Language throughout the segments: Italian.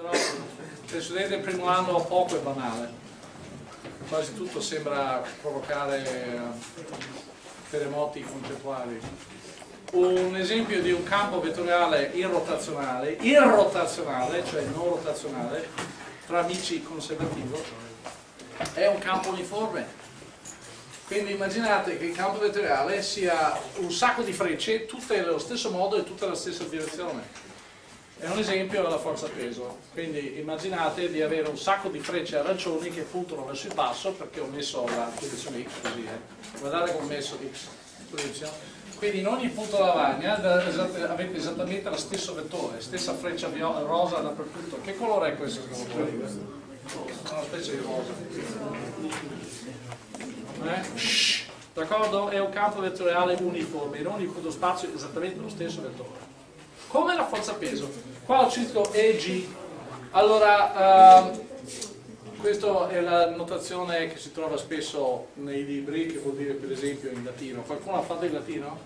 però se studente il primo anno poco è banale, quasi tutto sembra provocare eh, terremoti concettuali. Un esempio di un campo vettoriale irrotazionale, irrotazionale, cioè non rotazionale, tra amici conservativo, è un campo uniforme. Quindi immaginate che il campo vettoriale sia un sacco di frecce, tutte nello stesso modo e tutte nella stessa direzione. È un esempio della forza peso. Quindi immaginate di avere un sacco di frecce arancioni che puntano verso il basso perché ho messo la posizione X così. Eh. Guardate come ho messo X. Quindi in ogni punto lavagna avete esattamente lo stesso vettore, stessa freccia rosa dappertutto. Che colore è questo secondo voi? Una specie di rosa. Eh? D'accordo? È un campo vettoriale uniforme, in ogni punto spazio esattamente lo stesso vettore. Come la forza peso? Qua ho scritto EG. Allora, uh, questa è la notazione che si trova spesso nei libri, che vuol dire per esempio in latino. Qualcuno ha fatto il latino?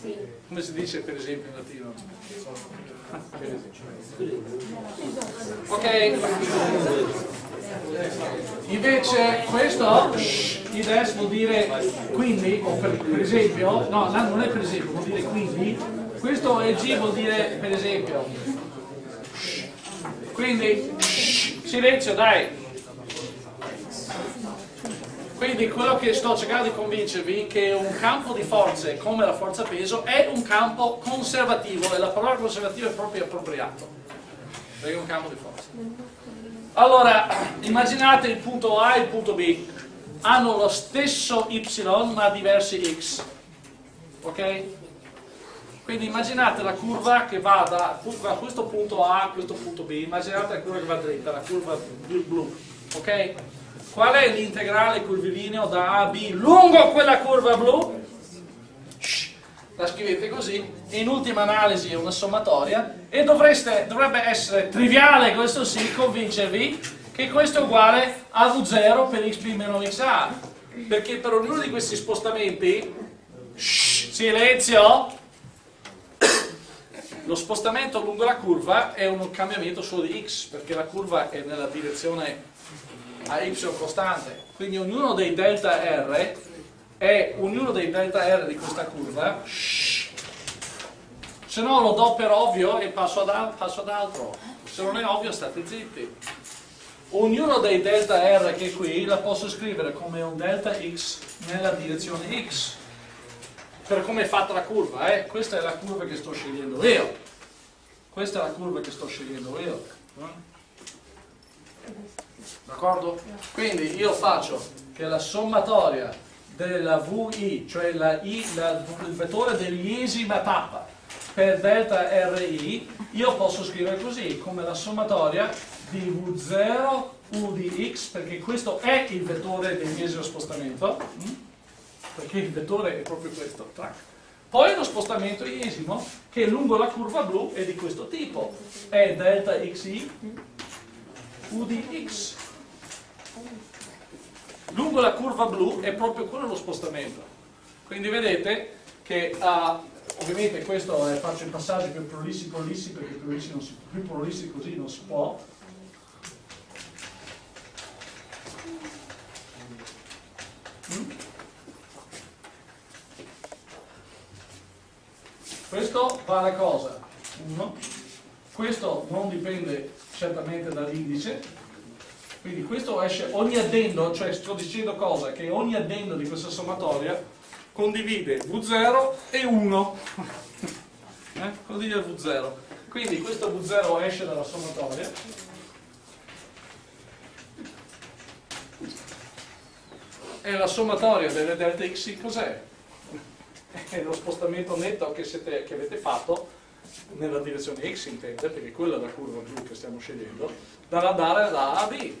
Sì. Come si dice per esempio in latino? Ok. Invece questo, ides vuol dire quindi, o per, per esempio, no, non è per esempio, vuol dire quindi, questo EG vuol dire per esempio. Quindi, silenzio dai, quindi quello che sto cercando di convincervi è che un campo di forze come la forza peso è un campo conservativo e la parola conservativo è proprio appropriato perché è un campo di forze. Allora, immaginate il punto A e il punto B hanno lo stesso y ma diversi x ok? Quindi immaginate la curva che va da, questo punto A a questo punto B, immaginate la curva che va dritta, la curva blu, ok? Qual è l'integrale curvilineo da A a B lungo quella curva blu? La scrivete così, in ultima analisi è una sommatoria e dovreste, dovrebbe essere triviale, questo sì, convincervi che questo è uguale a V0 per xb meno xa perché per ognuno di questi spostamenti silenzio lo spostamento lungo la curva è un cambiamento solo di x perché la curva è nella direzione a y costante. Quindi ognuno dei delta R è ognuno dei delta R di questa curva. Se no lo do per ovvio e passo ad, passo ad altro. Se non è ovvio state zitti. Ognuno dei delta R che è qui la posso scrivere come un delta x nella direzione x. Per come è fatta la curva, eh? Questa è la curva che sto scegliendo io. Questa è la curva che sto scegliendo io. Eh? D'accordo? Quindi io faccio che la sommatoria della VI, cioè la I, la, il vettore dell'iesima tappa per delta RI, io posso scrivere così, come la sommatoria di V0 U di X, perché questo è il vettore dell'iesimo spostamento, mm? Perché il vettore è proprio questo, track. Poi lo spostamento iesimo, che lungo la curva blu è di questo tipo, è delta XI U di X lungo la curva blu è proprio quello lo spostamento. Quindi vedete che uh, ovviamente questo è, faccio i passaggi più prolissi prolissi perché prolissi, si, più prolissi così non si può. Mm? Questo vale cosa? 1. Questo non dipende certamente dall'indice, quindi questo esce ogni addendo, cioè sto dicendo cosa? Che ogni addendo di questa sommatoria condivide V0 e 1. eh? Condivide V0. Quindi questo V0 esce dalla sommatoria. E la sommatoria delle delta x cos'è? È lo spostamento netto che, siete, che avete fatto nella direzione x intende, perché quella è la curva blu che stiamo scegliendo, dall'andare da A a B.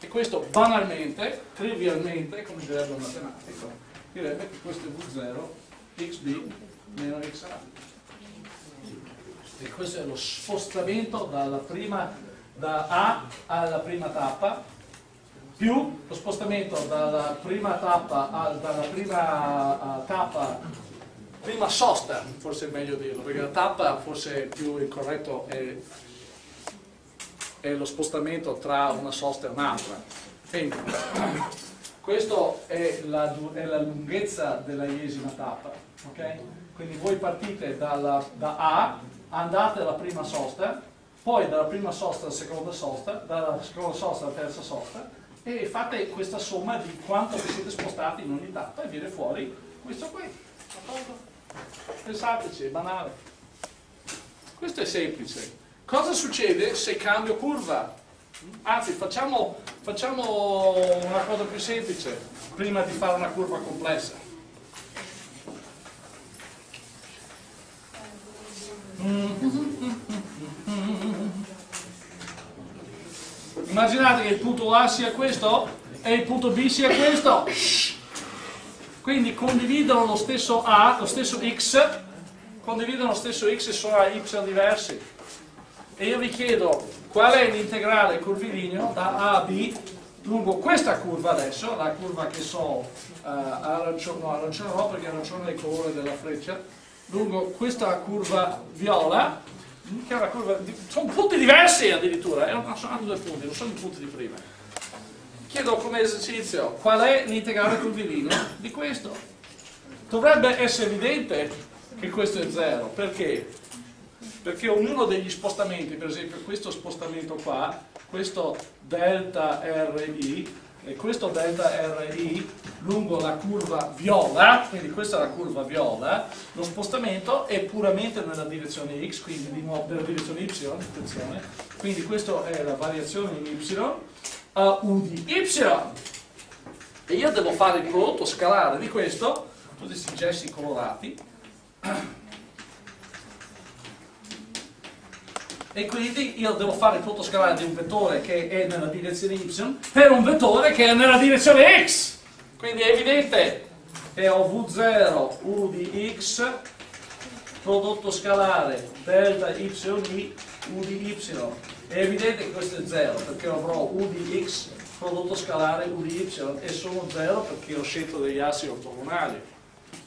E questo banalmente, trivialmente, come direbbe un matematico, direbbe che questo è V0 xb meno xa. E questo è lo spostamento dalla prima, da A alla prima tappa più lo spostamento dalla prima tappa al, dalla prima uh, tappa prima sosta forse è meglio dirlo perché la tappa forse più il corretto è è lo spostamento tra una sosta e un'altra. Quindi, questa è è la, lunghezza della iesima tappa. Okay? Quindi voi partite dalla, da A, andate alla prima sosta, poi dalla prima sosta alla seconda sosta, dalla seconda sosta alla terza sosta e fate questa somma di quanto vi siete spostati in ogni tappa e viene fuori questo qui. Pensateci, è banale. Questo è semplice. Cosa succede se cambio curva? Anzi, facciamo, facciamo una cosa più semplice prima di fare una curva complessa. Immaginate che il punto A sia questo e il punto B sia questo. Quindi condividono lo stesso A, lo stesso X, condividono lo stesso X e sono a Y diversi. E io vi chiedo qual è l'integrale curvilineo da A a B lungo questa curva adesso, la curva che so uh, arancione, no arancione no perché arancione è il colore della freccia, lungo questa curva viola, è una curva, sono punti diversi addirittura, eh, sono due punti, non sono i punti di prima. Chiedo come esercizio qual è l'integrale curvilineo di questo. Dovrebbe essere evidente che questo è zero, perché? Perché ognuno degli spostamenti, per esempio questo spostamento qua, questo delta RI e questo delta RI lungo la curva viola, quindi questa è la curva viola, lo spostamento è puramente nella direzione x, quindi di nuovo nella direzione y, attenzione, quindi questa è la variazione in y a u di y. E io devo fare il prodotto scalare di questo, tutti questi gessi colorati, e quindi io devo fare il prodotto scalare di un vettore che è nella direzione y per un vettore che è nella direzione x. Quindi è evidente che ho v0 u di x prodotto scalare delta y di u di y. È evidente che questo è 0 perché avrò u di x prodotto scalare u di y e sono 0 perché ho scelto degli assi ortogonali.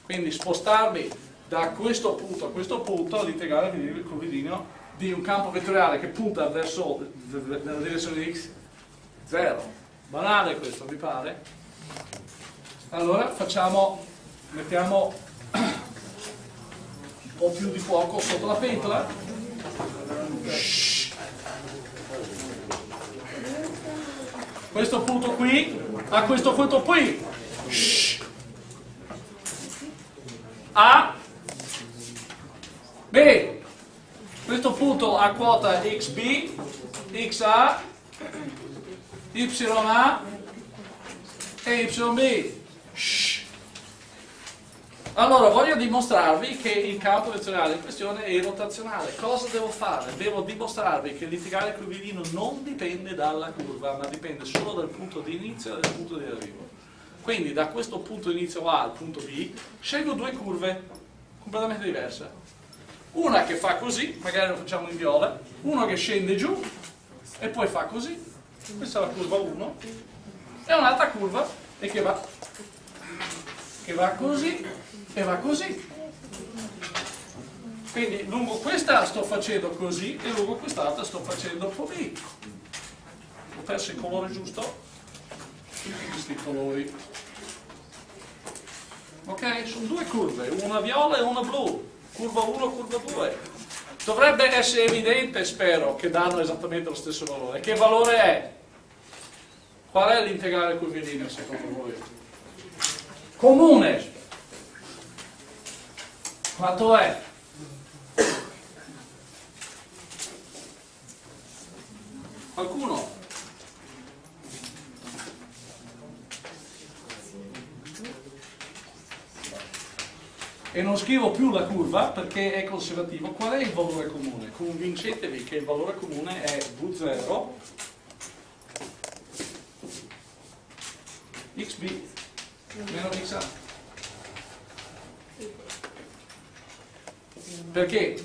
Quindi spostarmi da questo punto a questo punto l'integrale curvilineo di un campo vettoriale che punta verso nella direzione x 0 banale questo vi pare? allora facciamo mettiamo un po' più di fuoco sotto la pentola. Questo punto qui a questo punto qui. A. B questo punto ha quota xb, xa, ya e yb. Shh. Allora, voglio dimostrarvi che il campo vettoriale in questione è rotazionale. Cosa devo fare? Devo dimostrarvi che l'integrale curvilino non dipende dalla curva, ma dipende solo dal punto di inizio e dal punto di arrivo. Quindi da questo punto di inizio A al punto B scelgo due curve completamente diverse una che fa così, magari lo facciamo in viola, uno che scende giù e poi fa così, questa è la curva 1, e un'altra curva e che va, che va così e va così. Quindi lungo questa sto facendo così e lungo quest'altra sto facendo così. Ho perso il colore giusto? Questi colori. Ok? Sono due curve, una viola e una blu curva 1, curva 2. Dovrebbe essere evidente, spero, che danno esattamente lo stesso valore. Che valore è? Qual è l'integrale curvilineo secondo voi? Comune. Quanto è? Qualcuno? E non scrivo più la curva perché è conservativo, qual è il valore comune? Convincetevi che il valore comune è V0 xb meno xa. Perché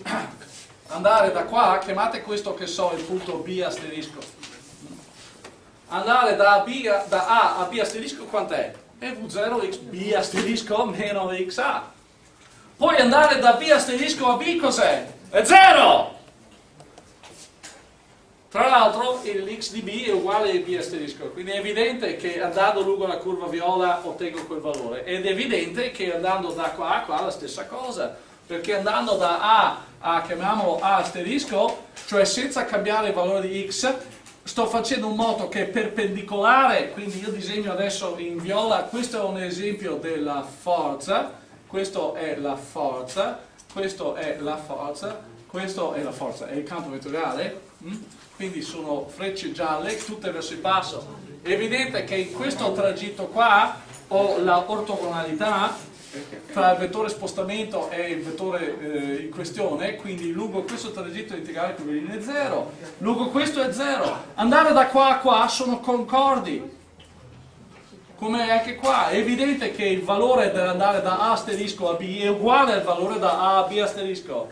andare da qua, chiamate questo che so il punto B asterisco, andare da, B, da A a B asterisco quant'è? È V0 xb asterisco meno xa. Poi andare da B asterisco a B cos'è? È zero! Tra l'altro l'x di b è uguale a b asterisco, quindi è evidente che andando lungo la curva viola ottengo quel valore ed è evidente che andando da qua a qua la stessa cosa, perché andando da a a, chiamiamolo a asterisco, cioè senza cambiare il valore di x, sto facendo un moto che è perpendicolare, quindi io disegno adesso in viola, questo è un esempio della forza, questo è la forza, questo è la forza, questo è la forza, è il campo vettoriale, mm? quindi sono frecce gialle tutte verso il basso. È evidente che in questo tragitto qua ho la ortogonalità tra il vettore spostamento e il vettore eh, in questione, quindi lungo questo tragitto integrale curvilineo è 0, lungo questo è 0. Andare da qua a qua sono concordi, come anche qua. È evidente che il valore dell'andare da A asterisco a B è uguale al valore da A a B asterisco.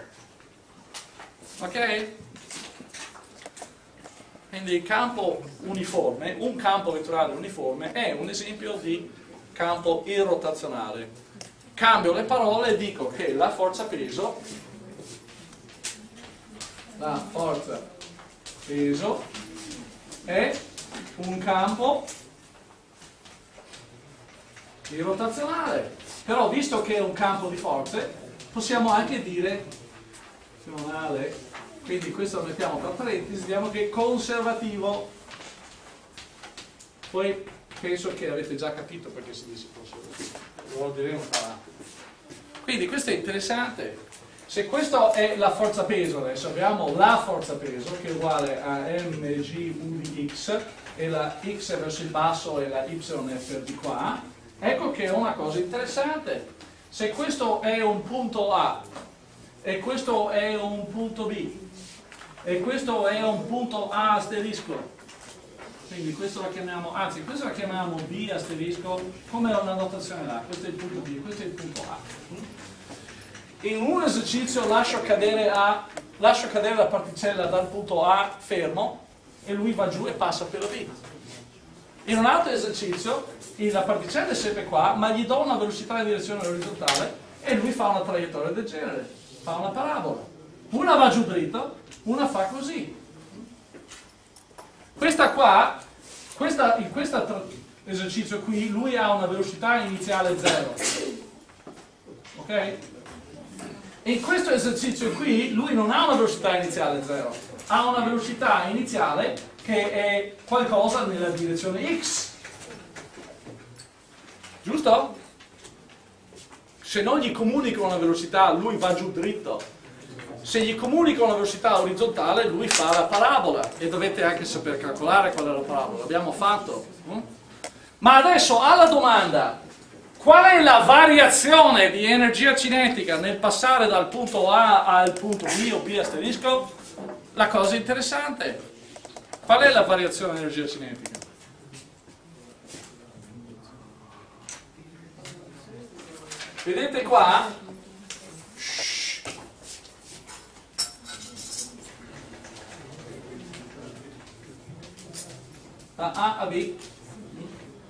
Ok? Quindi il campo uniforme, un campo vettoriale uniforme, è un esempio di campo irrotazionale cambio le parole e dico che la forza peso la forza peso è un campo irrotazionale però visto che è un campo di forze possiamo anche dire quindi questo lo mettiamo tra parentesi diciamo che è conservativo. Poi penso che avete già capito perché si dice conservativo. Lo diremo più avanti quindi questo è interessante. Se questa è la forza peso, adesso abbiamo la forza peso che è uguale a mg di x e la x è verso il basso e la y è per di qua, ecco che è una cosa interessante. Se questo è un punto A e questo è un punto B e questo è un punto A asterisco, quindi questo lo chiamiamo, anzi questo lo chiamiamo B asterisco, come una notazione là, questo è il punto B, questo è il punto A. In un esercizio lascio cadere, A, lascio cadere la particella dal punto A fermo e lui va giù e passa per la B. In un altro esercizio la particella è sempre qua, ma gli do una velocità in direzione orizzontale e lui fa una traiettoria del genere, fa una parabola. Una va giù dritto, una fa così. Questa qua, questa, in questo esercizio qui, lui ha una velocità iniziale 0. Ok? In questo esercizio qui, lui non ha una velocità iniziale 0, ha una velocità iniziale che è qualcosa nella direzione x. Giusto? Se non gli comunico una velocità, lui va giù dritto se gli comunico una velocità orizzontale lui fa la parabola e dovete anche saper calcolare qual è la parabola, l'abbiamo fatto. Mm? Ma adesso alla domanda, qual è la variazione di energia cinetica nel passare dal punto A al punto B o B asterisco? La cosa interessante, qual è la variazione di energia cinetica? Vedete qua da A a B.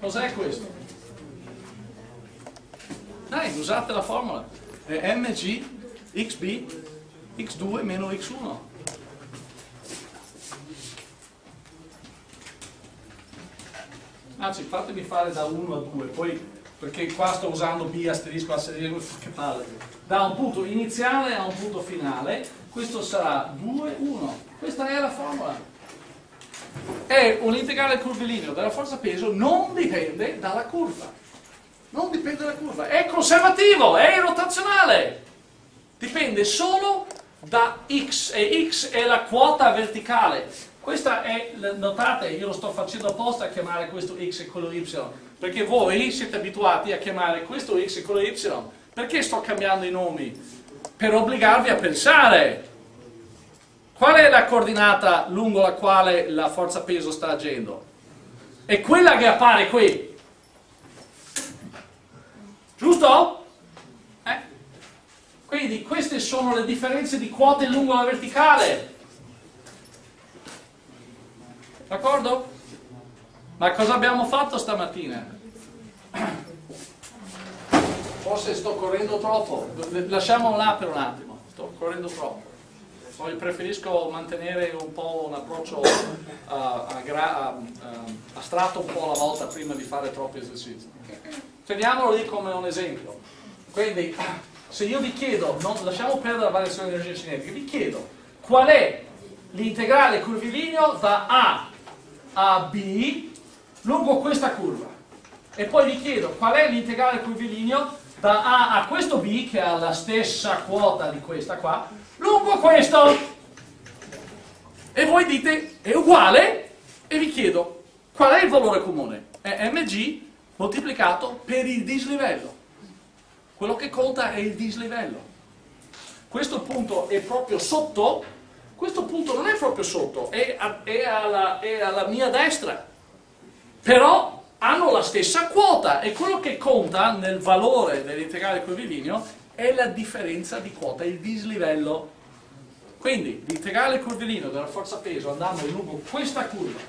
Cos'è questo? Dai, usate la formula. È mg xb x2 meno x1. Anzi, fatemi fare da 1 a 2, poi perché qua sto usando b asterisco asterisco, che palle. Da un punto iniziale a un punto finale, questo sarà 2, 1. Questa è la formula è un integrale curvilineo della forza peso non dipende dalla curva. Non dipende dalla curva, è conservativo, è rotazionale. Dipende solo da x e x è la quota verticale. Questa è, notate, io lo sto facendo apposta a chiamare questo x e quello y, perché voi siete abituati a chiamare questo x e quello y. Perché sto cambiando i nomi? Per obbligarvi a pensare. Qual è la coordinata lungo la quale la forza peso sta agendo? È quella che appare qui. Giusto? Eh? Quindi queste sono le differenze di quote lungo la verticale. D'accordo? Ma cosa abbiamo fatto stamattina? Forse sto correndo troppo. Lasciamo là per un attimo. Sto correndo troppo. Preferisco mantenere un po' un approccio uh, astratto un po' alla volta prima di fare troppi esercizi. Teniamolo lì come un esempio. Quindi, se io vi chiedo, non, lasciamo perdere la variazione di energia cinetica, vi chiedo qual è l'integrale curvilineo da A a B lungo questa curva. E poi vi chiedo qual è l'integrale curvilineo da A a questo B che ha la stessa quota di questa qua lungo questo? E voi dite è uguale? E vi chiedo qual è il valore comune? È mg moltiplicato per il dislivello. Quello che conta è il dislivello. Questo punto è proprio sotto questo punto non è proprio sotto è, a, è, alla, è alla mia destra. Però hanno la stessa quota e quello che conta nel valore dell'integrale curvilineo è la differenza di quota, il dislivello. Quindi l'integrale curvilineo della forza peso andando lungo questa curva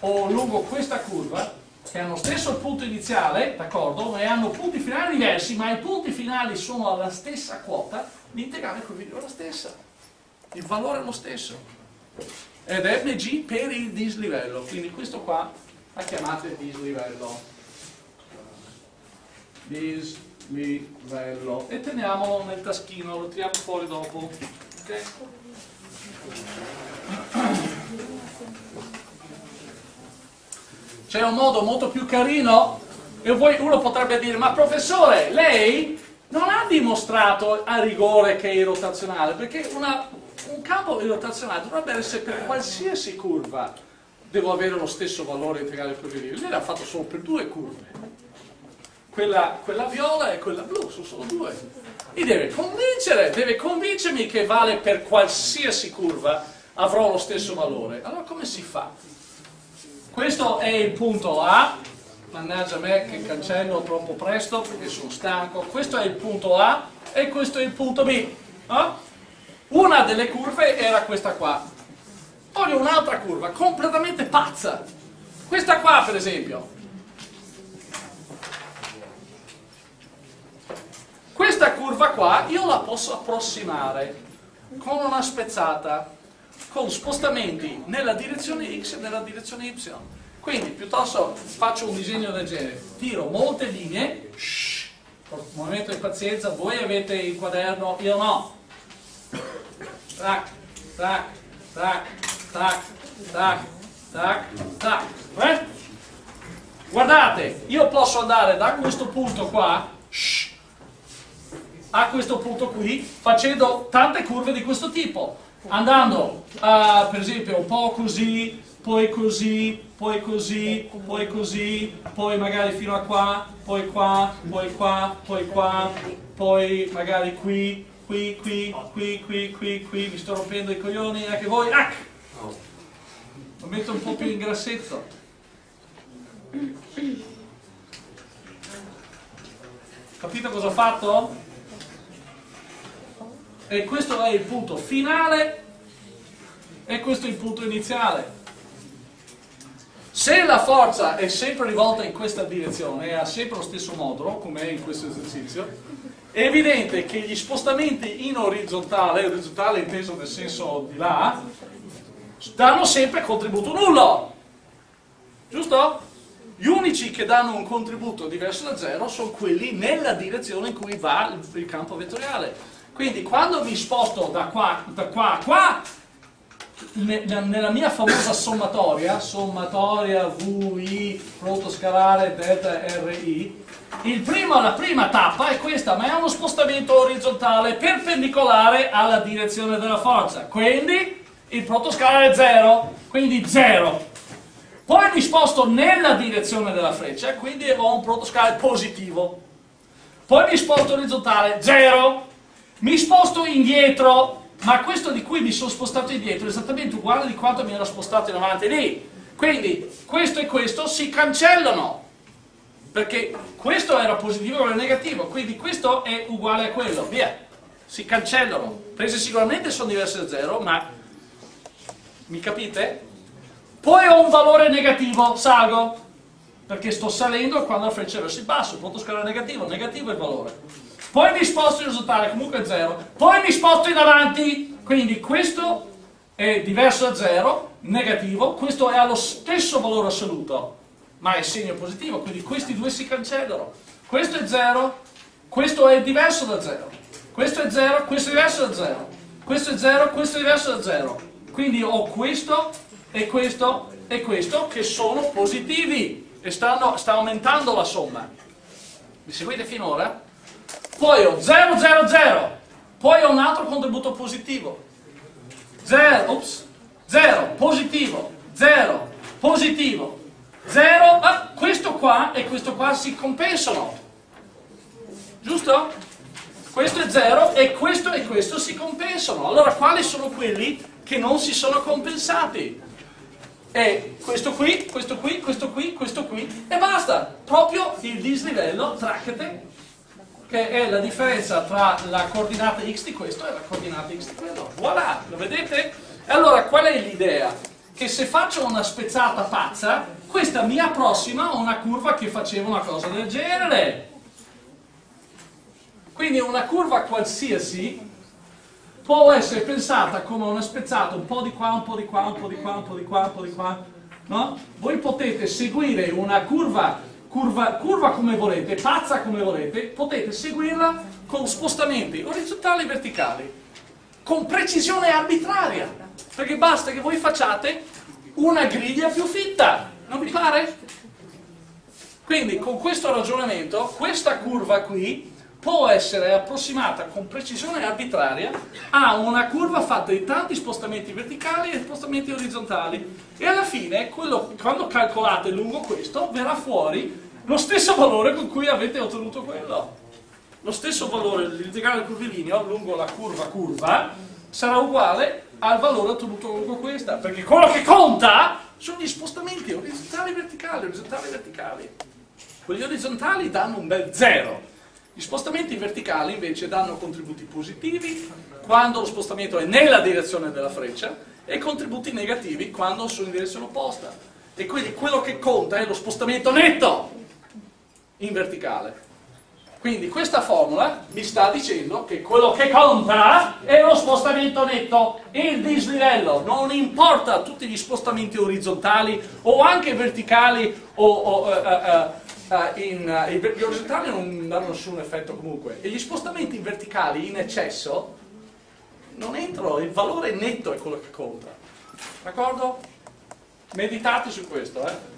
o lungo questa curva che hanno stesso il punto iniziale, d'accordo, e hanno punti finali diversi, ma i punti finali sono alla stessa quota, l'integrale curvilineo è la stessa, il valore è lo stesso. Ed mg per il dislivello, quindi questo qua la chiamate dislivello. Dislivello. E teniamolo nel taschino lo tiriamo fuori dopo. Okay? c'è un modo molto più carino? E poi uno potrebbe dire ma professore lei non ha dimostrato a rigore che è rotazionale perché una, un campo irrotazionale dovrebbe essere per qualsiasi curva devo avere lo stesso valore integrale curvilineo. Lei l'ha fatto solo per due curve. Quella, quella, viola e quella blu, sono solo due. Mi deve convincere, deve convincermi che vale per qualsiasi curva avrò lo stesso valore. Allora come si fa? Questo è il punto A, mannaggia me che cancello troppo presto perché sono stanco. Questo è il punto A e questo è il punto B. Eh? Una delle curve era questa qua, voglio un'altra curva completamente pazza. Questa qua, per esempio. Questa curva qua io la posso approssimare con una spezzata, con spostamenti nella direzione x e nella direzione y. Quindi piuttosto faccio un disegno del genere, tiro molte linee, shh, un momento di pazienza, voi avete il quaderno, io no. Tac, tac, tac, tac, tac, tac, tac. Eh? Guardate, io posso andare da questo punto qua a questo punto qui facendo tante curve di questo tipo. Andando uh, per esempio un po' così, poi così, poi così, poi così, poi magari fino a qua, poi qua, poi qua, poi qua, poi magari qui, qui, qui, qui, qui, qui, qui, mi sto rompendo i coglioni anche voi. Ah! lo metto un po' più in grassetto capito cosa ho fatto? e questo è il punto finale e questo è il punto iniziale se la forza è sempre rivolta in questa direzione e ha sempre lo stesso modulo come è in questo esercizio è evidente che gli spostamenti in orizzontale orizzontale inteso nel senso di là danno sempre contributo nullo. Giusto? Gli unici che danno un contributo diverso da zero sono quelli nella direzione in cui va il campo vettoriale. Quindi quando mi sposto da qua, da qua a qua, nella mia famosa sommatoria, sommatoria VI, protoscalare delta RI, primo, la prima tappa è questa, ma è uno spostamento orizzontale perpendicolare alla direzione della forza. Quindi il protoscalare è 0, quindi 0. Poi mi sposto nella direzione della freccia, quindi ho un protoscalare positivo. Poi mi sposto orizzontale, 0. Mi sposto indietro, ma questo di cui mi sono spostato indietro è esattamente uguale di quanto mi ero spostato in avanti lì. Quindi questo e questo si cancellano, perché questo era positivo e quello negativo, quindi questo è uguale a quello, via. Si cancellano. Prese sicuramente sono diverse da 0, ma mi capite? Poi ho un valore negativo, salgo, perché sto salendo quando la freccia è verso il basso, punto scalare negativo, negativo è il valore. Poi mi sposto in orizzontale, comunque è 0. Poi mi sposto in avanti, Quindi questo è diverso da 0, negativo, questo è allo stesso valore assoluto, ma è segno positivo, quindi questi due si cancellano. Questo è 0, questo è diverso da 0. Questo è 0, questo è diverso da 0. Questo è 0, questo è diverso da 0. Quindi ho questo e questo e questo che sono positivi e stanno, sta aumentando la somma. Mi seguite finora? Poi ho 0, 0, 0. Poi ho un altro contributo positivo. 0, ops, 0, positivo, 0, positivo, 0, ah, questo qua e questo qua si compensano. Giusto? Questo è 0 e questo e questo si compensano. Allora quali sono quelli che non si sono compensati? E questo qui, questo qui, questo qui, questo qui e basta. Proprio il dislivello, traccate, che è la differenza tra la coordinata x di questo e la coordinata x di quello. Voilà, lo vedete? E allora qual è l'idea? Che se faccio una spezzata pazza, questa mi approssima a una curva che faceva una cosa del genere. Quindi una curva qualsiasi può essere pensata come una spezzata un po' di qua, un po' di qua, un po' di qua, un po' di qua, un po' di qua. No? Voi potete seguire una curva, curva, curva come volete, pazza come volete, potete seguirla con spostamenti orizzontali e verticali, con precisione arbitraria, perché basta che voi facciate una griglia più fitta, non vi pare? Quindi con questo ragionamento, questa curva qui può essere approssimata con precisione arbitraria a una curva fatta di tanti spostamenti verticali e spostamenti orizzontali. E alla fine quello, quando calcolate lungo questo verrà fuori lo stesso valore con cui avete ottenuto quello. Lo stesso valore dell'integrale curvilineo lungo la curva curva sarà uguale al valore ottenuto lungo questa perché quello che conta sono gli spostamenti orizzontali e verticali orizzontali e verticali. Quelli orizzontali danno un bel zero gli spostamenti verticali invece danno contributi positivi quando lo spostamento è nella direzione della freccia e contributi negativi quando sono in direzione opposta. E quindi quello che conta è lo spostamento netto in verticale. Quindi questa formula mi sta dicendo che quello che conta è lo spostamento netto, il dislivello. Non importa tutti gli spostamenti orizzontali o anche verticali o, o uh, uh, uh, in, gli orizzontali non danno nessun effetto comunque e gli spostamenti verticali in eccesso non entrano, il valore netto è quello che conta. D'accordo? Meditate su questo, eh?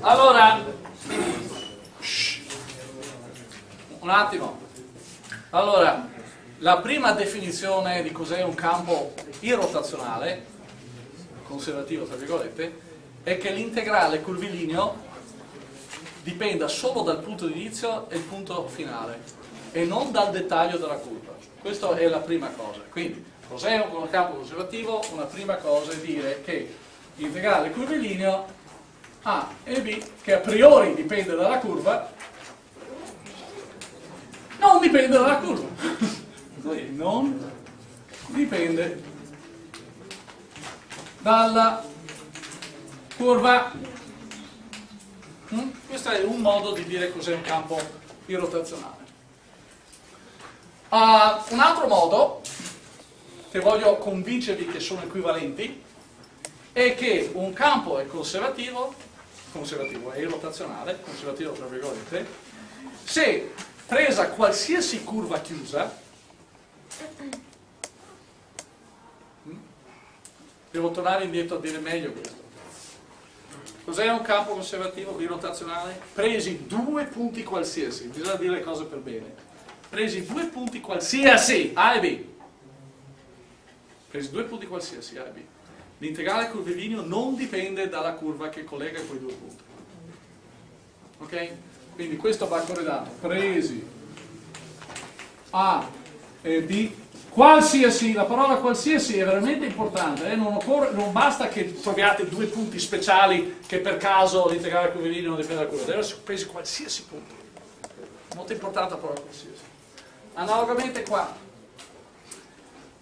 Allora, un attimo. Allora, la prima definizione di cos'è un campo irrotazionale, conservativo tra virgolette, è che l'integrale curvilineo dipenda solo dal punto di inizio e il punto finale e non dal dettaglio della curva. Questa è la prima cosa. Quindi, cos'è un campo conservativo? Una prima cosa è dire che l'integrale curvilineo a e B, che a priori dipende dalla curva, non dipende dalla curva. Non dipende dalla curva. Mm? Questo è un modo di dire cos'è un campo irrotazionale. Uh, un altro modo, che voglio convincervi che sono equivalenti, è che un campo è conservativo conservativo, è irrotazionale, conservativo tra virgolette, se presa qualsiasi curva chiusa, devo tornare indietro a dire meglio questo. Cos'è un campo conservativo irrotazionale? Presi due punti qualsiasi, bisogna dire le cose per bene. Presi due punti qualsiasi, A e B. Presi due punti qualsiasi, A e B L'integrale curvilineo non dipende dalla curva che collega quei due punti. Ok? Quindi questo va corredato. Presi A e B qualsiasi, la parola qualsiasi è veramente importante, eh? non, occorre, non, basta che troviate due punti speciali che per caso l'integrale curvilineo non dipende da quello, deve essere presi qualsiasi punto. Molto importante la parola qualsiasi. Analogamente qua,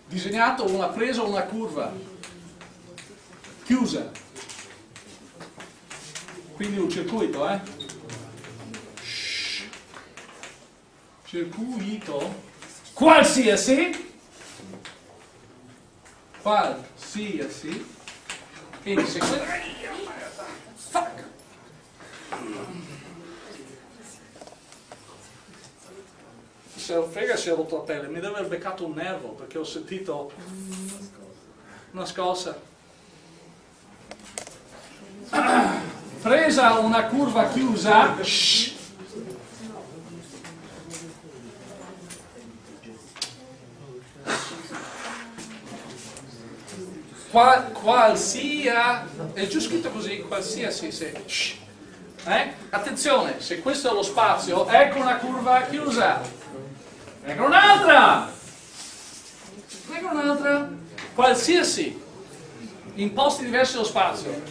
disegnato una presa una curva chiusa, quindi un circuito, eh? circuito qualsiasi. Qualsiasi. Quindi se quella fuck. Se lo frega si è rotto la pelle. Mi deve aver beccato un nervo perché ho sentito una scossa presa una curva chiusa. Shh, qual, qualsia, è giù scritto così, qualsiasi, sì. Eh? Attenzione, se questo è lo spazio, ecco una curva chiusa. Ecco un'altra. Ecco un'altra. Qualsiasi, in posti diversi dello spazio.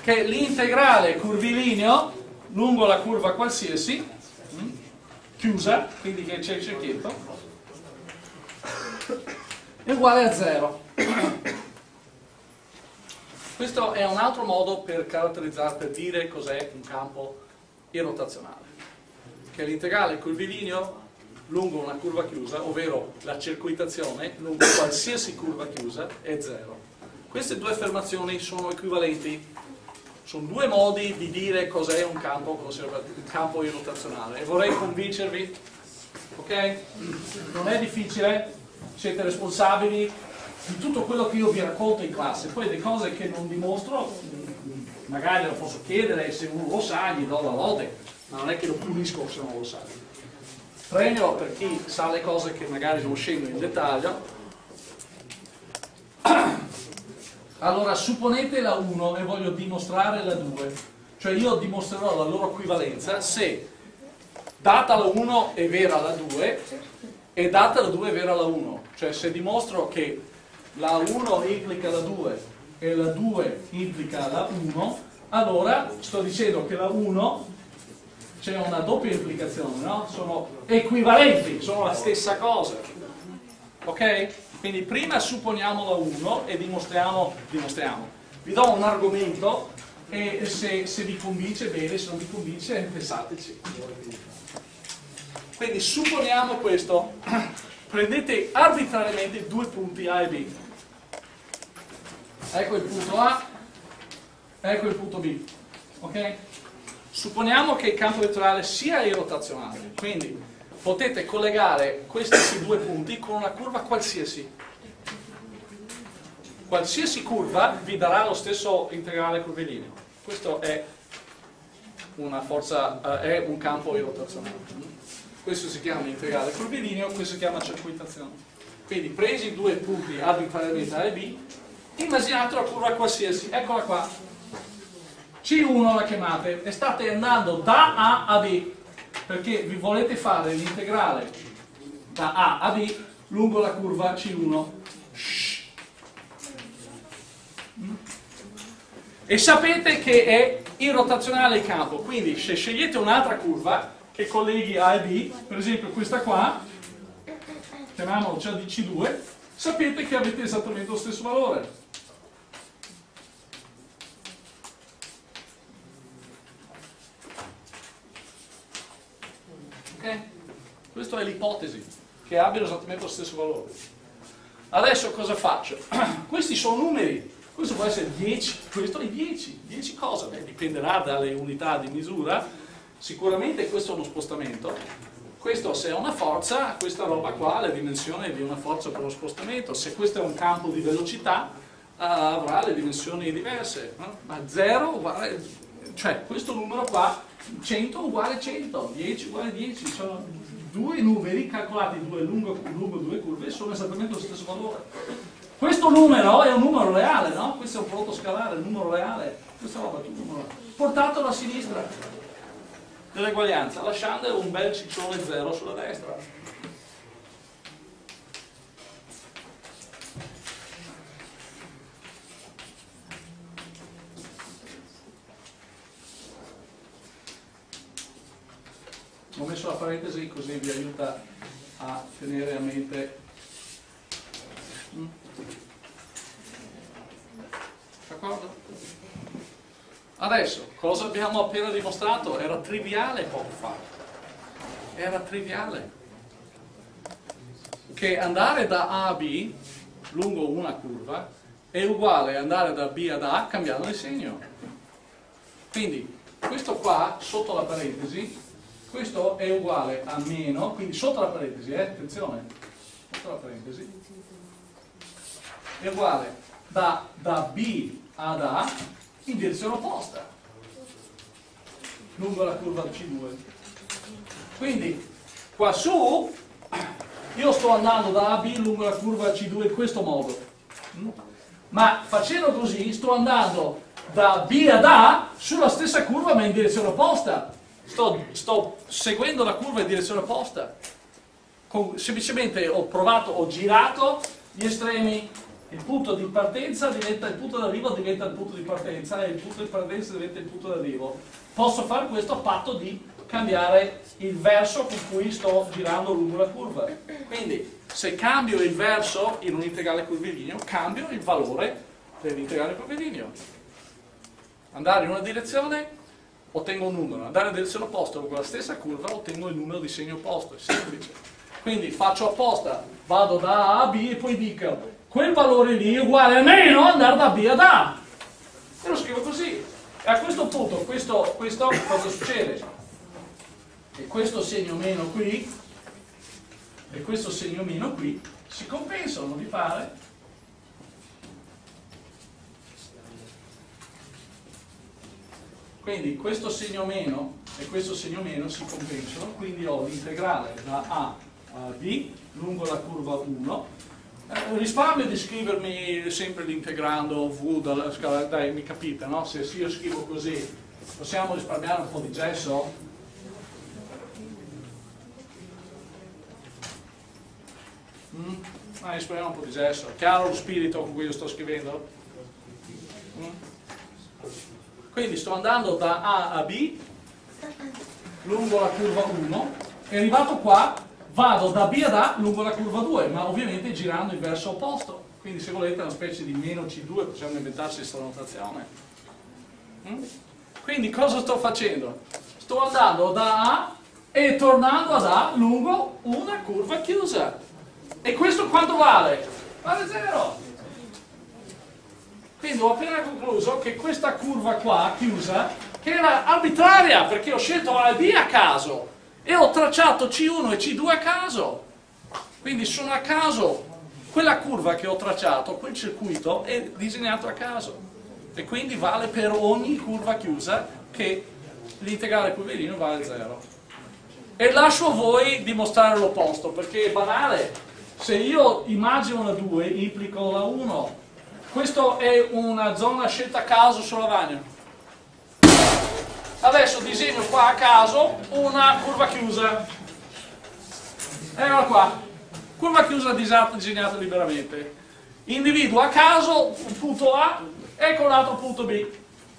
Che l'integrale curvilineo lungo la curva qualsiasi, mm, chiusa, quindi che c'è il cerchietto, è uguale a 0. Questo è un altro modo per caratterizzare, per dire cos'è un campo irrotazionale, che è l'integrale curvilineo lungo una curva chiusa, ovvero la circuitazione lungo qualsiasi curva chiusa è 0. Queste due affermazioni sono equivalenti, sono due modi di dire cos'è un campo, un campo irrotazionale e vorrei convincervi, ok? Non è difficile, siete responsabili di tutto quello che io vi racconto in classe, poi le cose che non dimostro, magari lo posso chiedere, se uno lo sa gli do la lode, ma non è che lo punisco se non lo sa. Premio per chi sa le cose che magari non scendo in dettaglio. Allora, supponete la 1 e voglio dimostrare la 2, cioè io dimostrerò la loro equivalenza se data la 1 è vera la 2 e data la 2 è vera la 1. Cioè se dimostro che la 1 implica la 2 e la 2 implica la 1, allora sto dicendo che la 1 c'è una doppia implicazione, no? Sono equivalenti, sono la stessa cosa. Ok? Quindi prima supponiamo la 1 e dimostriamo, dimostriamo. Vi do un argomento e se, se vi convince bene, se non vi convince pensateci. Quindi supponiamo questo, prendete arbitrariamente due punti A e B. Ecco il punto A, ecco il punto B. Ok? Supponiamo che il campo vettoriale sia irrotazionale, quindi potete collegare questi due punti con una curva qualsiasi. Qualsiasi curva vi darà lo stesso integrale curvilineo. Questo è, forza, eh, è un campo irrotazionale questo si chiama integrale curvilineo, questo si chiama circuitazione. Quindi presi due punti A e B, immaginate una curva qualsiasi, eccola qua, C1 la chiamate, e state andando da A a B, perché vi volete fare l'integrale da A a B lungo la curva C1. E sapete che è irrotazionale il campo, quindi se scegliete un'altra curva, che colleghi A e B, per esempio questa qua, chiamiamola C2, sapete che avete esattamente lo stesso valore. Ok? Questa è l'ipotesi, che abbiano esattamente lo stesso valore. Adesso cosa faccio? Questi sono numeri, questo può essere 10, questo è 10, 10 cosa? Beh, dipenderà dalle unità di misura, Sicuramente questo è uno spostamento, questo se è una forza, questa roba qua ha le dimensioni di una forza per lo spostamento, se questo è un campo di velocità uh, avrà le dimensioni diverse, no? ma 0 uguale, cioè questo numero qua, 100 uguale 100, 10 uguale 10, sono due numeri calcolati due lungo, lungo due curve sono esattamente lo stesso valore. Questo numero è un numero reale, no? Questo è un prodotto scalare, un numero reale, questa roba è un numero. Portatelo a sinistra dell'eguaglianza, lasciando un bel ciccione zero sulla destra. Ho messo la parentesi così vi aiuta a tenere a mente Adesso, cosa abbiamo appena dimostrato? Era triviale poco fa. Era triviale. Che andare da A a B lungo una curva è uguale andare da B ad A cambiando il segno. Quindi questo qua, sotto la parentesi, questo è uguale a meno, quindi sotto la parentesi, eh, attenzione, sotto la parentesi, è uguale da, da B ad A in direzione opposta, lungo la curva C2. Quindi, qua su, io sto andando da A a B lungo la curva C2 in questo modo, ma facendo così sto andando da B ad A sulla stessa curva ma in direzione opposta. Sto, sto seguendo la curva in direzione opposta. Con, semplicemente ho provato, ho girato gli estremi, il punto di partenza diventa il punto d'arrivo, diventa il punto di partenza e il punto di partenza diventa il punto d'arrivo. Posso fare questo a patto di cambiare il verso con cui sto girando lungo la curva. Quindi se cambio il verso in un integrale curvilineo, cambio il valore dell'integrale curvilineo andare in una direzione ottengo un numero, andare in direzione opposta con la stessa curva ottengo il numero di segno opposto, è semplice. Quindi faccio apposta, vado da A a B e poi dico quel valore lì è uguale a meno andare da B ad A. E lo scrivo così. E a questo punto, questo, questo cosa succede? E questo segno meno qui e questo segno meno qui si compensano, vi pare? Quindi questo segno meno e questo segno meno si compensano, quindi ho l'integrale da A a B lungo la curva 1. Eh, risparmio di scrivermi sempre l'integrando V dalla scala, dai mi capite, no? Se io scrivo così possiamo risparmiare un po' di gesso? Mm? Ah, risparmiamo un po' di gesso. Chiaro lo spirito con cui io sto scrivendo? Mm? Quindi sto andando da A a B lungo la curva 1 e arrivato qua vado da B ad A lungo la curva 2, ma ovviamente girando in verso opposto. Quindi se volete una specie di meno C2 possiamo inventarci questa notazione. Mm? Quindi cosa sto facendo? Sto andando da A e tornando ad A lungo una curva chiusa. E questo quanto vale? Vale 0. Quindi ho appena concluso che questa curva qua, chiusa, che era arbitraria, perché ho scelto A e B a caso, e ho tracciato C1 e C2 a caso. Quindi sono a caso. Quella curva che ho tracciato, quel circuito, è disegnato a caso. E quindi vale per ogni curva chiusa che l'integrale curvilino vale 0. E lascio a voi dimostrare l'opposto, perché è banale. Se io immagino la 2, implico la 1 questa è una zona scelta a caso sulla lavagna. Adesso disegno qua a caso una curva chiusa. Eccola qua. Curva chiusa disegnata liberamente. Individuo a caso un punto A e con l'altro punto B.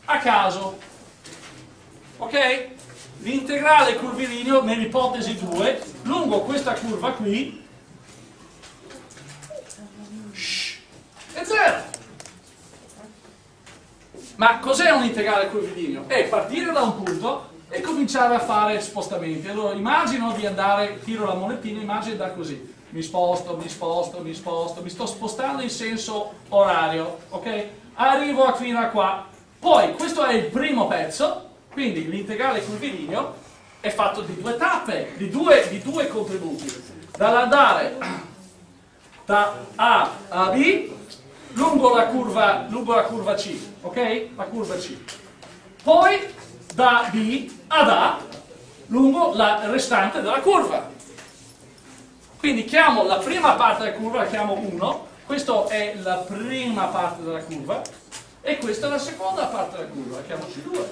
A caso. Ok? L'integrale curvilineo nell'ipotesi 2 lungo questa curva qui è 0. Ma cos'è un integrale curvilineo? È partire da un punto e cominciare a fare spostamenti. Allora immagino di andare, tiro la monetina, immagino da così. Mi sposto, mi sposto, mi sposto, mi sto spostando in senso orario, ok? Arrivo fino a qua. Poi questo è il primo pezzo, quindi l'integrale curvilineo è fatto di due tappe, di due, di due contributi. Dall'andare da A a B lungo la curva, lungo la curva C, ok? La curva C. Poi da B ad A lungo la restante della curva. Quindi chiamo la prima parte della curva, la chiamo 1, questa è la prima parte della curva e questa è la seconda parte della curva, la chiamo C2.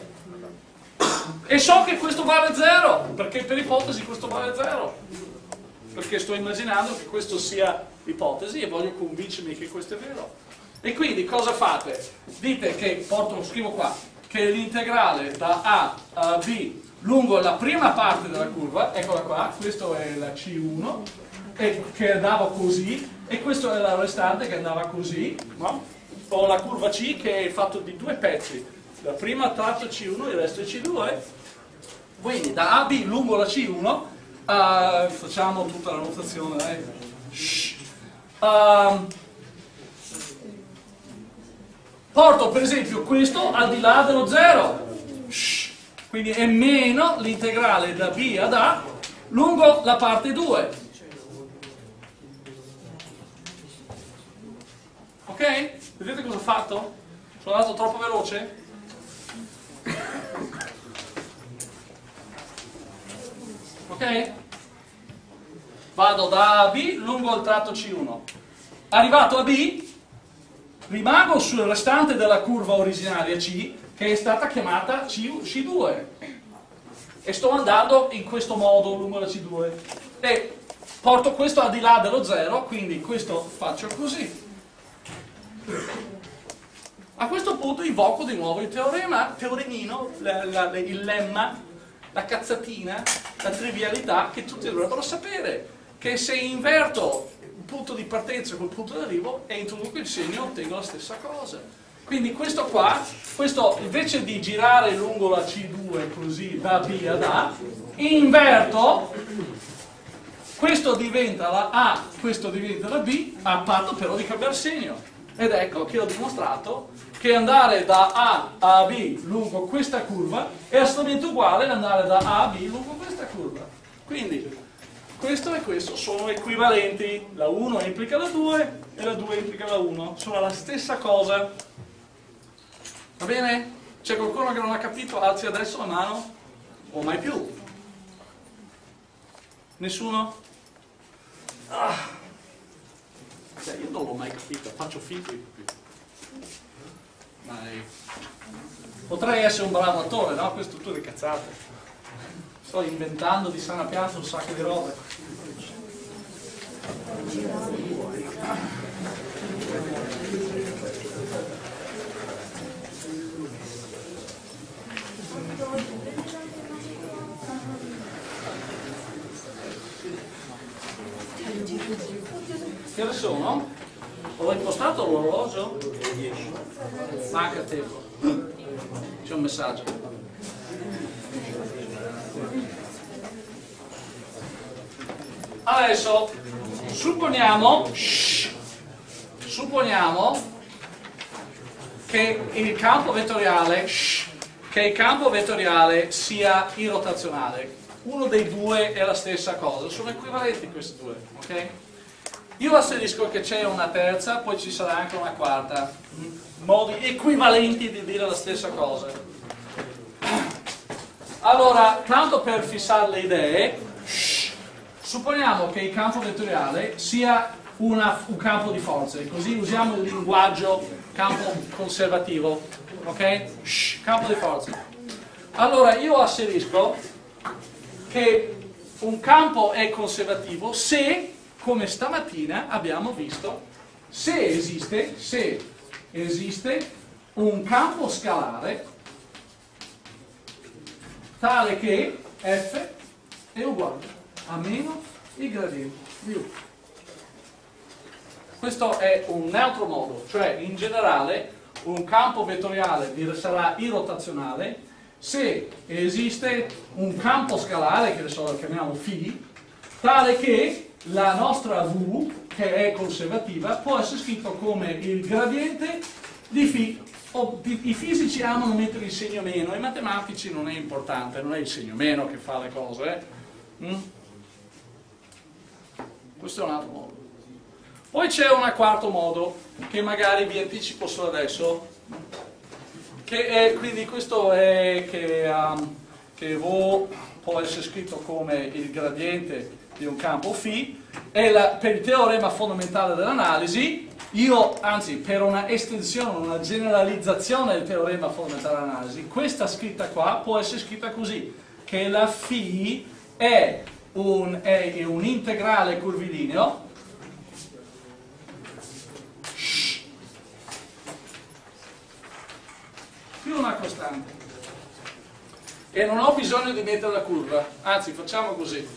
E so che questo vale 0, perché per ipotesi questo vale 0, perché sto immaginando che questo sia l'ipotesi e voglio convincermi che questo è vero. E quindi cosa fate? Dite che, porto, scrivo qua, che l'integrale da A a B lungo la prima parte della curva, eccola qua, questa è la C1, e, che andava così, e questa è la restante che andava così, no? Ho la curva C che è fatto di due pezzi, la prima tratto C1 e il resto è C2, quindi da AB lungo la C1, uh, facciamo tutta la notazione, dai. Uh, porto per esempio questo al di là dello 0 quindi è meno l'integrale da B ad A lungo la parte 2 ok? vedete cosa ho fatto? sono andato troppo veloce? ok? vado da A B lungo il tratto C1 arrivato a B rimango sul restante della curva originaria C che è stata chiamata C, C2 e sto andando in questo modo lungo la C2 e porto questo al di là dello 0 quindi questo faccio così. A questo punto invoco di nuovo il teorema, teoremino, la, la, il lemma, la cazzatina, la trivialità che tutti dovrebbero sapere che se inverto punto di partenza col punto di arrivo e introduco il segno ottengo la stessa cosa. Quindi questo qua, questo invece di girare lungo la C2 così da B ad A, inverto, questo diventa la A, questo diventa la B, a patto però di cambiare segno. Ed ecco che ho dimostrato che andare da A a B lungo questa curva è assolutamente uguale ad andare da A a B lungo questa curva. Quindi questo e questo sono equivalenti, la 1 implica la 2 e la 2 implica la 1, sono la stessa cosa. Va bene? C'è qualcuno che non ha capito? Alzi adesso la mano o mai più. Nessuno? Ah. Cioè, io non l'ho mai capito, faccio finta di capire. Mai. Potrei essere un bravo attore, no? Questo tutto di cazzate. Sto inventando di sana pianta un sacco di robe. Che ore sono? Ho impostato l'orologio? Manca tempo. C'è un messaggio. Adesso supponiamo, shh, supponiamo che il campo vettoriale, shh, che il campo vettoriale sia irrotazionale. Uno dei due è la stessa cosa, sono equivalenti questi due, ok? Io asserisco che c'è una terza, poi ci sarà anche una quarta, modi equivalenti di dire la stessa cosa. Allora, tanto per fissare le idee, Supponiamo che il campo vettoriale sia una, un campo di forze, così usiamo il linguaggio campo conservativo, ok? Shh, campo di forze. Allora io asserisco che un campo è conservativo se, come stamattina abbiamo visto, se esiste, se esiste un campo scalare tale che f è uguale a meno il gradiente di U. Questo è un altro modo, cioè in generale un campo vettoriale sarà irrotazionale se esiste un campo scalare, che adesso lo chiamiamo φ, tale che la nostra V, che è conservativa, può essere scritto come il gradiente di φ. I fisici amano mettere il segno meno, ai matematici non è importante, non è il segno meno che fa le cose. Eh? Mm? Questo è un altro modo. Poi c'è un quarto modo che magari vi anticipo solo adesso, che è, quindi questo è che, um, che V può essere scritto come il gradiente di un campo φ, e la, per il teorema fondamentale dell'analisi, io, anzi, per una estensione, una generalizzazione del teorema fondamentale dell'analisi, questa scritta qua può essere scritta così, che la φ è un, è un integrale curvilineo più una costante. e non ho bisogno di mettere la curva, anzi facciamo così.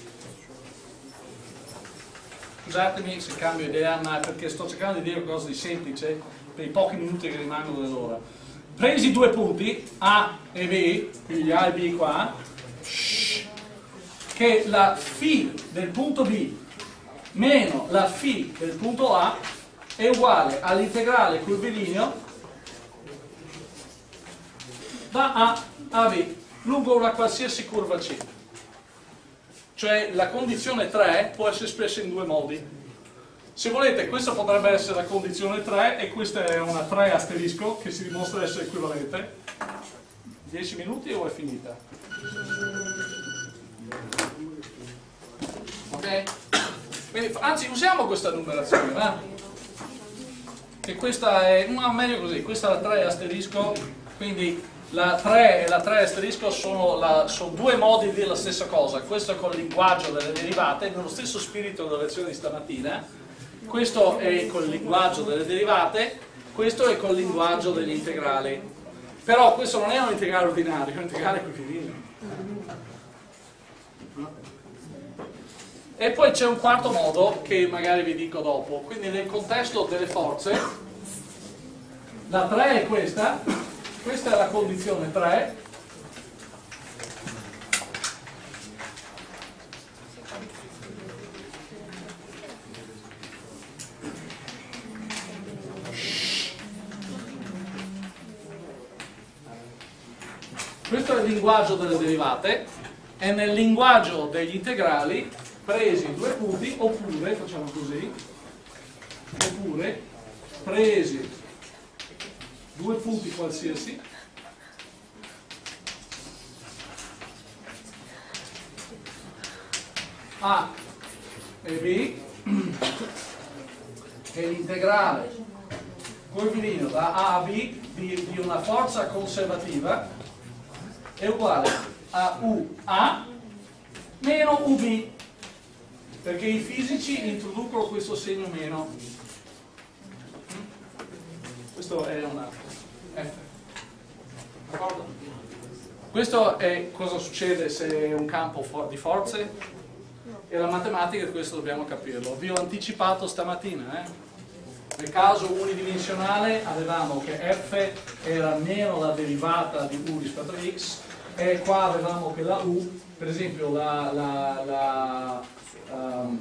Scusatemi se cambio idea, ma perché sto cercando di dire qualcosa di semplice per i pochi minuti che rimangono dell'ora. Presi due punti, A e B, quindi A e B qua, che la φ del punto B meno la φ del punto A è uguale all'integrale curvilineo da A a B lungo una qualsiasi curva C. Cioè la condizione 3 può essere espressa in due modi. Se volete, questa potrebbe essere la condizione 3 e questa è una 3 asterisco che si dimostra essere equivalente. 10 minuti o è finita? Ok? Anzi, usiamo questa numerazione, va? Che questa è, no, meglio così, questa è la 3 asterisco, quindi la 3 e la 3 asterisco sono, la, sono, due modi di dire la stessa cosa, questo è col linguaggio delle derivate, nello stesso spirito della lezione di stamattina, questo è col linguaggio delle derivate, questo è col linguaggio degli integrali. Però questo non è un integrale ordinario, è un integrale curvilineo. E poi c'è un quarto modo che magari vi dico dopo, quindi nel contesto delle forze, la 3 è questa, questa è la condizione 3 questo è il linguaggio delle derivate. E nel linguaggio degli integrali presi due punti oppure facciamo così oppure presi due punti qualsiasi A e B e l'integrale curvilineo da A a B di, di, una forza conservativa è uguale a UA meno UB perché i fisici introducono questo segno meno questo è una D'accordo? Questo è cosa succede se è un campo di forze e la matematica questo dobbiamo capirlo. Vi ho anticipato stamattina, eh? Nel caso unidimensionale avevamo che f era meno la derivata di u rispetto a x e qua avevamo che la u, per esempio la, la, la um,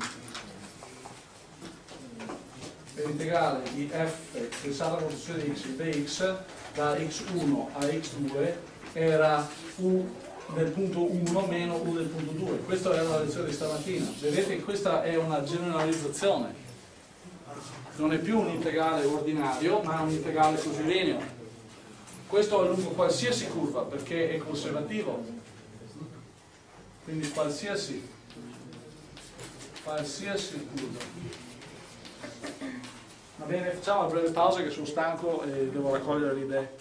l'integrale di f pensata alla posizione di x dx da x1 a x2 era u del punto 1 meno u del punto 2 questa era la lezione di stamattina. Vedete che questa è una generalizzazione. Non è più un integrale ordinario ma un integrale curvilineo questo è lungo qualsiasi curva perché è conservativo. Quindi qualsiasi qualsiasi curva va bene facciamo una breve pausa che sono stanco e devo raccogliere le idee